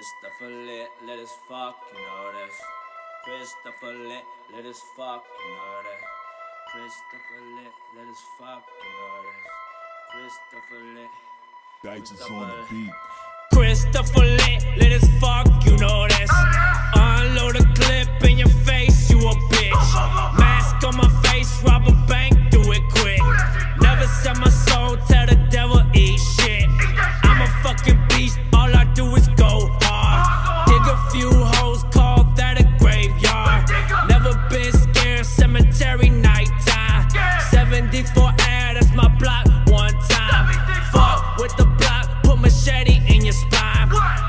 Christopher Litt, let us fuck, you know this. Christopher Litt, let us fuck, you know this. Christopher Litt, let us fuck, you know this. Christopher Litt. Dice is on the beat. Christopher Litt, with the block, put machete in your spine.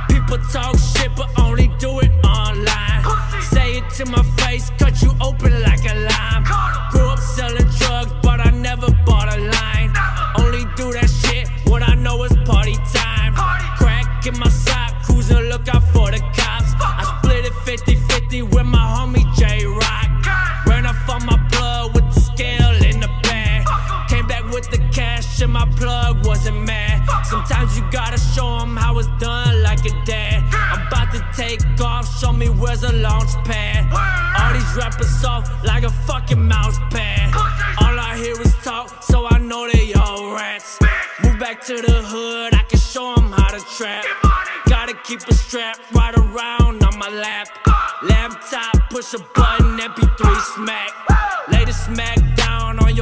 People talk shit, but only do it online. Say it to my face, cut you open like a lime. Grew up selling drugs, but I never bought a line. Only do that shit when I know it's party time. Crack in my sock, cruising, look out for the cops. I split it 50 50 with my homie J Rock. Ran off on my plug with the scale in the bag. Came back with the cash and my plug wasn't mad. Sometimes you gotta show 'em how it's done like a dad. I'm about to take off, show me where's the launch pad. All these rappers soft like a fucking mouse pad. All I hear is talk, so I know they all rats. Move back to the hood, I can show 'em how to trap. Gotta keep a strap right around on my lap. Laptop, push a button, MP3 smack. Lay the smack down on your